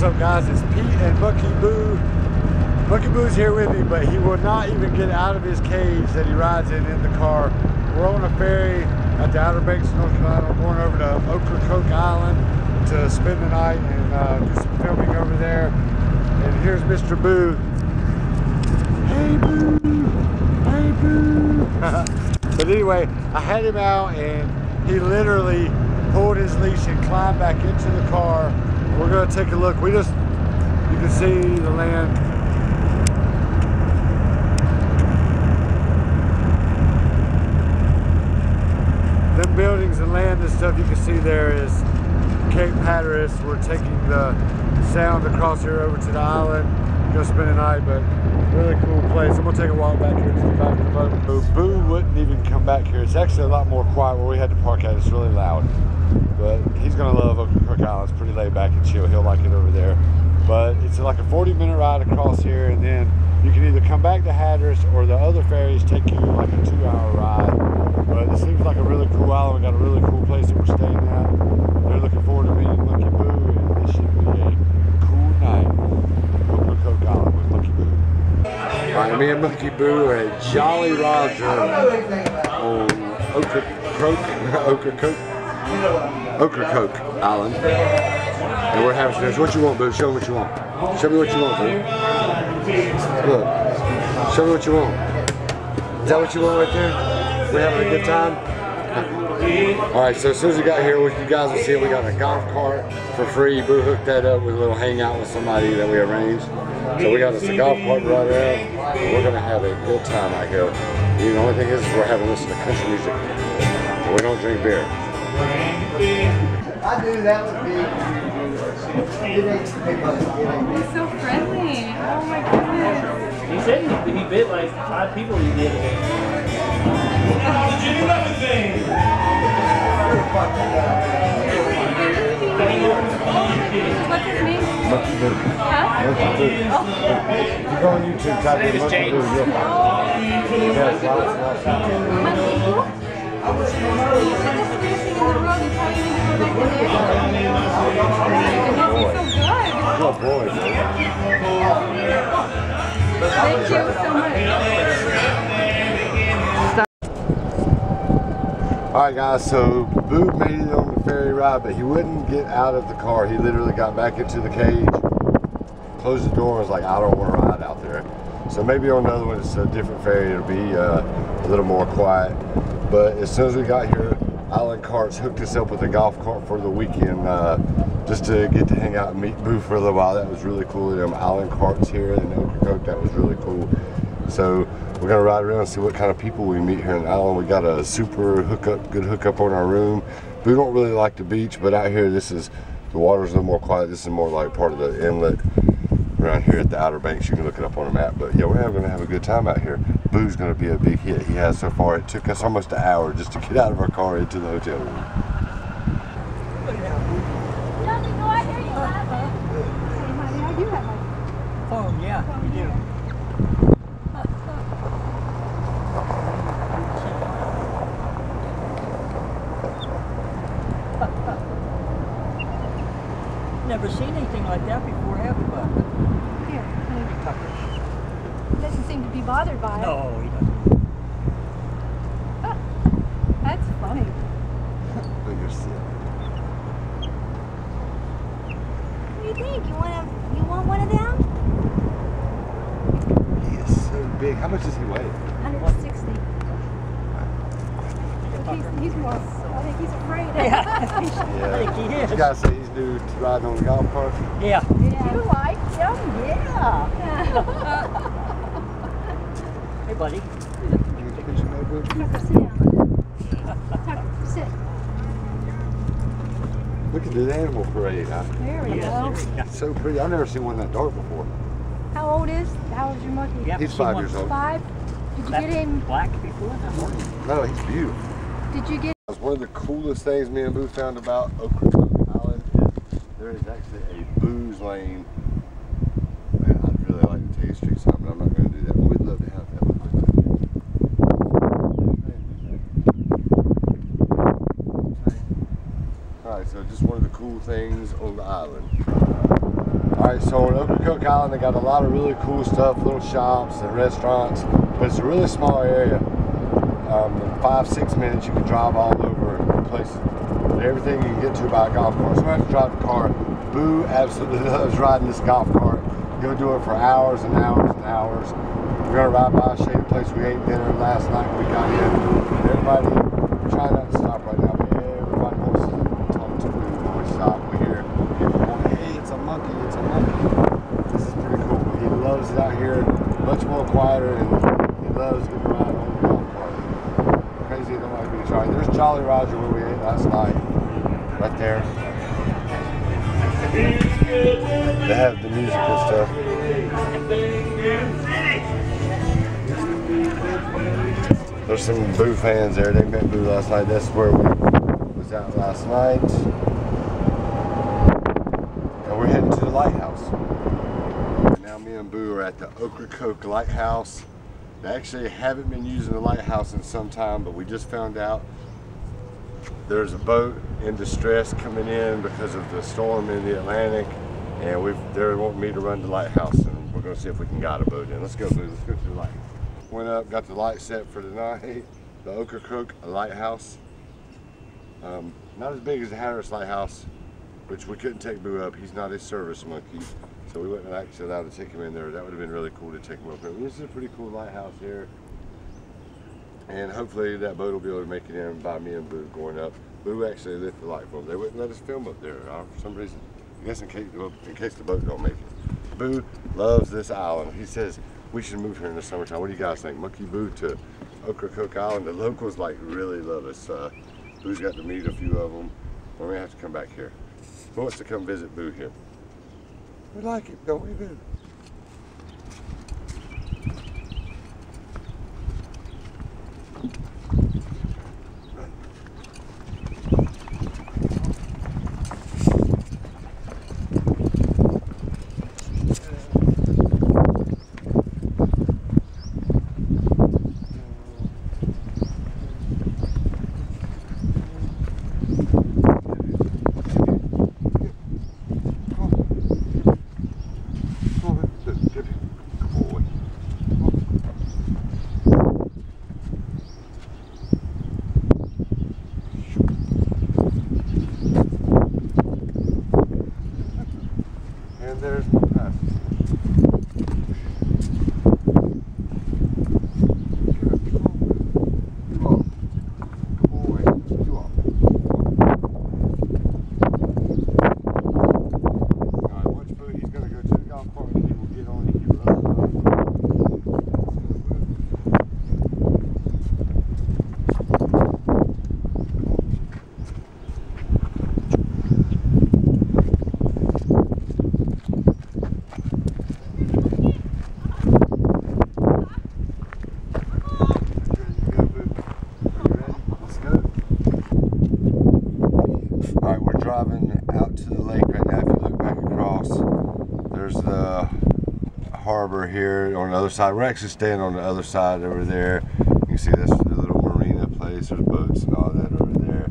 What's up guys, it's Pete and Monkey Boo. Monkey Boo's here with me, but he will not even get out of his cage that he rides in in the car. We're on a ferry at the Outer Banks North Carolina. We're going over to Ocracoke Island to spend the night and uh, do some filming over there. And here's Mr. Boo. Hey Boo! Hey Boo! but anyway, I had him out and he literally pulled his leash and climbed back into the car we're gonna take a look. We just, you can see the land. Them buildings and land and stuff you can see there is Cape Hatteras. We're taking the sound across here over to the island. Go spend the night, but really cool place. I'm gonna take a walk back here to the back of the boat. So Boo wouldn't even come back here. It's actually a lot more quiet where we had to park at. It's really loud. But he's gonna love Ocracoke Island. It's pretty laid back and chill. He'll like it over there. But it's like a 40 minute ride across here and then you can either come back to Hatteras or the other ferries take you like a two hour ride. But it seems like a really cool island. We got a really cool place that we're staying at. They're looking forward to meeting Monkey Boo and this should be a cool night. Ocracoke Island with Monkey Boo. And Monkey Boo at Jolly Roger um, on Ocracoke, Ocracoke Ocracoke Island. And we're having some What you want, boo? Show me what you want. Show me what you want, boo. Look. Show me what you want. Is that what you want right there? We're having a good time? Alright, so as soon as we got here, you guys will see we got a golf cart for free. Boo hooked that up with a little hangout with somebody that we arranged. So we got us a golf cart right around. We're going to have a good time out here. The only thing is we're having to listen to country music. We don't drink beer. I knew that would be. He's so friendly. Oh my goodness. He said he, he bit like five people he did. What's his name? Monkey Boo. Huh? Monkey Boo. You go on YouTube, type in Monkey Boo, you'll find it. Yes, lots, lots of YouTube. Monkey Boo? You said that's Alright guys, so Boo made it on the ferry ride, but he wouldn't get out of the car. He literally got back into the cage, closed the door, and was like, I don't want to ride out there. So maybe on another one, it's a different ferry. It'll be uh, a little more quiet. But as soon as we got here, Island Carts hooked us up with a golf cart for the weekend uh, just to get to hang out and meet Boo for a little while. That was really cool. Them Island Carts here in Ocracoke, that was really cool. So we're gonna ride around and see what kind of people we meet here in Island. We got a super hookup, good hookup on our room. We don't really like the beach, but out here this is the water's a little more quiet. This is more like part of the inlet around here at the Outer Banks. You can look it up on a map. But yeah, we're to have a good time out here. Boo's to be a big hit. He has so far. It took us almost an hour just to get out of our car into the hotel room. Oh, yeah, we do. Never seen anything like that before, have we, Buck? Here, honey. He doesn't seem to be bothered by it. No, he doesn't. Oh, that's funny. But you're sick. What do you think? You want a, you want one of them? He is so big. How much does he weigh? 160. He's, he's more, I think he's afraid. I think he is. You guys say he's new to riding on the golf cart? Yeah. You like him? Yeah. Hey, buddy. Can you take a picture of that, Boo? Tucker, sit down. Tucker, sit. Look at the animal parade. Huh? There we go. It's so pretty. I've never seen one that dark before. How old is, how old's your monkey? You haven't He's five years old. Five? Did you that get him, black before? That? No, he's beautiful. did you get, That's one of the coolest things me and Boo found about Ocracoke Island is there is actually a booze lane. Man, I'd really like to tell you street but I'm not going to do that. We'd love to have that. Alright, so just one of the cool things on the island. Alright, so on Ocracoke Island, they got a lot of really cool stuff, little shops and restaurants, but it's a really small area. Um, five, six minutes, you can drive all over the Everything you can get to by a golf cart. Have to drive the car. Boo absolutely loves riding this golf cart. He'll do it for hours and hours and hours. We're gonna ride by, a shady place we ate dinner last night when we got in. Everybody, try not to stop right now, everybody wants to talk to Boo when we stop. We hear hey, it's a monkey, it's a monkey. This is pretty cool. He loves it out here, much more quieter, and he loves getting ride on the golf cart. Crazy don't like being sorry. There's Jolly Roger where we ate last night, right there. They have the musical stuff. There's some Boo fans there. They met Boo last night. That's where we was out last night. And we're heading to the lighthouse. Now me and Boo are at the Ocracoke Lighthouse. They actually haven't been using the lighthouse in some time, but we just found out there's a boat in distress coming in because of the storm in the Atlantic, and we've they're wanting me to run the lighthouse, and we're gonna see if we can guide a boat in. Let's go, Boo. Let's go to the light. Went up, got the light set for tonight, the. The Ocracoke Lighthouse. Um, not as big as the Hatteras Lighthouse, which we couldn't take Boo up. He's not a service monkey, so we wouldn't actually allowed to take him in there. That would have been really cool to take him up there. This is a pretty cool lighthouse here. And hopefully that boat will be able to make it in by me and Boo going up. Boo actually lit the light. They wouldn't let us film up there uh, for some reason. I guess in case, in case the boat don't make it. Boo loves this island. He says we should move here in the summertime. What do you guys think? Monkey Boo to Ocracoke Island. The locals like really love us. Uh, Boo's got to meet a few of them. We're gonna have to come back here. Who wants to come visit Boo here? We like it, don't we, Boo? Come on, Boo. Good boy. And there's my passenger. Come on. Good boy. You are. Alright, watch Boo. He's gonna go to the golf cart and he will get on and he runs. Ready to go, Boo? Are you ready? Let's go. All right, we're driving out to the lake right now. If you look back across, there's the harbor here on the other side. We're actually staying on the other side over there. You can see that's the little marina place. There's boats and all that over there.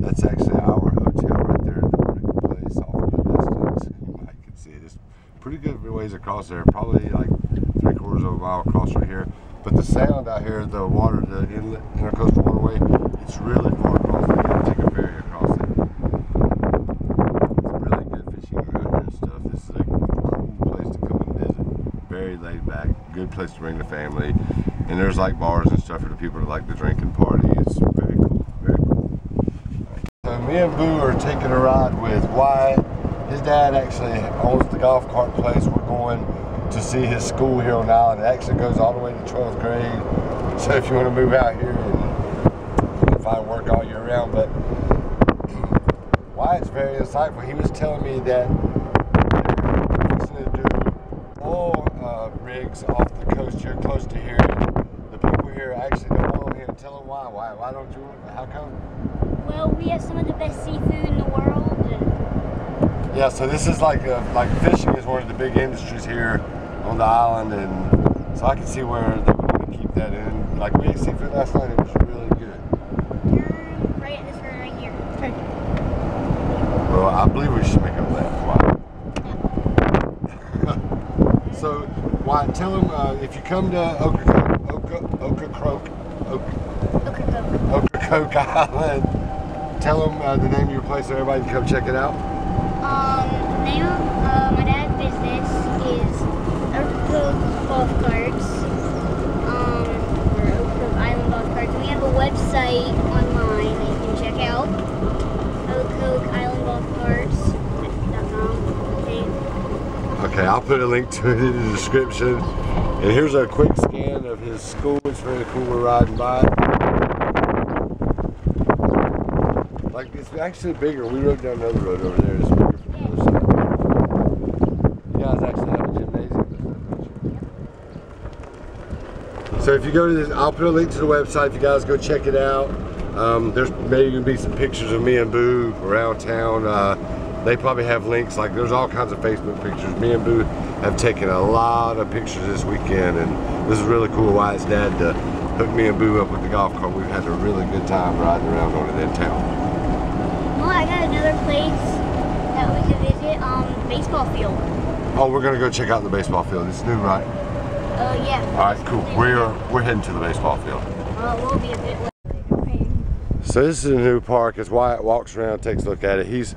That's actually our hotel right there, the place off in the distance. You might can see it. It's pretty good ways across there. Probably like three quarters of a mile across right here. But the sound out here, the water, the inlet, intercoastal waterway, it's really far across. You gotta take a ferry across it. It's really good fishing around here and stuff. This is a cool place to come and visit. Very laid back, good place to bring the family. And there's like bars and stuff for the people that like to drink and party. It's very cool, very cool. So me and Boo are taking a ride with Wyatt. His dad actually owns the golf cart place. We're going to see his school here on the island. It actually goes all the way to 12th grade. So if you want to move out here, and find work all year round. But Wyatt's very insightful. He was telling me that they're fixing to do oil uh, rigs off the coast here, close to here. The people here actually don't want here. Tell them why. Why? Why don't you? How come? Well, we have some of the best seafood in the world. Yeah, so this is like a, like fishing is one of the big industries here on the island, and so I can see where they want to keep that in. Like we ate seafood last night; it was really good. turn right at this road right here. Well, I believe we should make a left. Why? So, why? Tell them uh, if you come to Ocracoke, Oka, Ocracoke, Oka, Ocracoke Island. Tell them uh, the name of your place so everybody can come check it out. Um, the name of uh, my dad's business is Oak Golf Carts. Um, or Island Golf Carts. We have a website online that you can check out. Oak Island Golf Carts. Okay. Okay, I'll put a link to it in the description. And here's a quick scan of his school. It's very cool. We're riding by. Like it's actually bigger. We rode down another road over there. It's bigger from the other side. You guys actually have a gymnasium. So if you go to this, I'll put a link to the website. If you guys go check it out. Um, there's maybe gonna be some pictures of me and Boo around town. Uh, they probably have links. Like there's all kinds of Facebook pictures. Me and Boo have taken a lot of pictures this weekend, and this is really cool. Wyatt's dad to hook me and Boo up with the golf cart. We've had a really good time riding around it in town. Well, I got another place that we could visit. Um, baseball field. Oh, we're gonna go check out the baseball field. It's new, right? Uh, yeah. All right, cool. We're we're heading to the baseball field. Uh, we'll be a bit late. So this is a new park. As Wyatt walks around, takes a look at it. He's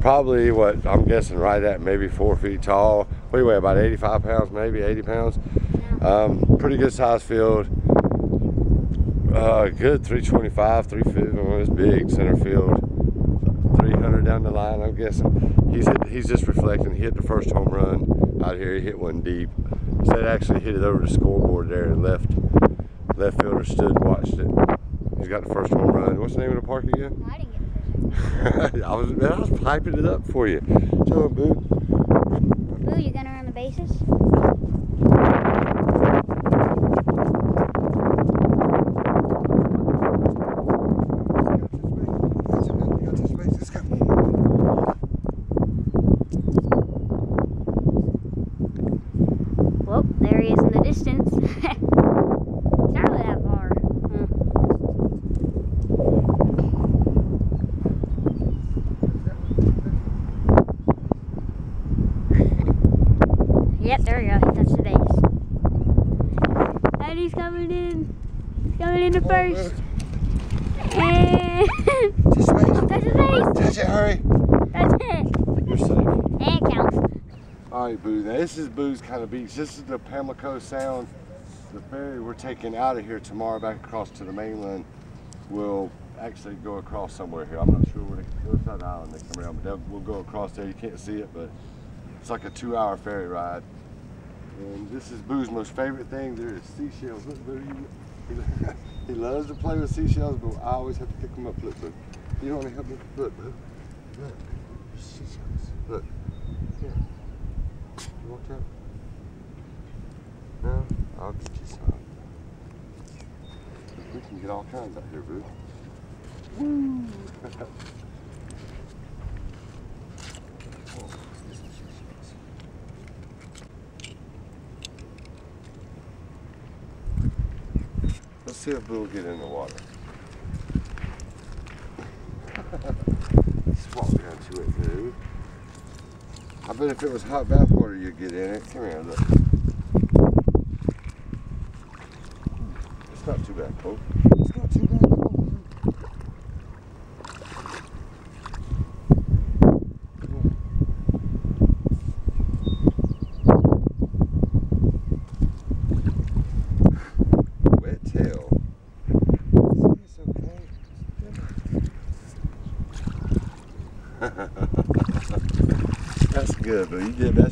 probably what I'm guessing right at maybe four feet tall. We weigh? About 85 pounds, maybe 80 pounds. Um, pretty good size field. Uh, good 325, 350. Well, it's big center field. 300 down the line. I'm guessing he's hit, he's just reflecting. He hit the first home run out here. He hit one deep. Said actually hit it over the scoreboard there and left left fielder stood and watched it. He's got the first home run. What's the name of the park again? I was I was piping it up for you. Tell him, boo. one. Boo, you gonna run the bases? Well, there he is in the distance. It's not really that far. Hmm. Yep, there we go. He touched the base. And he's coming in. He's coming in the first. And touch the base. Touch it, hurry. That's it. You're safe. And it counts. All right, Boo. Now, this is Boo's kind of beach. This is the Pamlico Sound. The ferry we're taking out of here tomorrow back across to the mainland will actually go across somewhere here. I'm not sure where the other side of the island they come around, but we'll go across there. You can't see it, but it's like a two-hour ferry ride. And this is Boo's most favorite thing. There is seashells. Look, Boo, he, loves to play with seashells, but I always have to pick them up. Look, Boo. You don't want to help me? Look, Boo. Look. There's seashells. Look. Here. You want that? No? I'll get you some. We can get all kinds out here, Boo. Woo! Let's see if Boo will get in the water. Let's walk down to it, Boo. I bet if it was hot bath water, you'd get in it. Come here, look. It's not too bad, Cole. It's not too bad, Cole. Wet tail. See, it's okay. That's good, but you did that's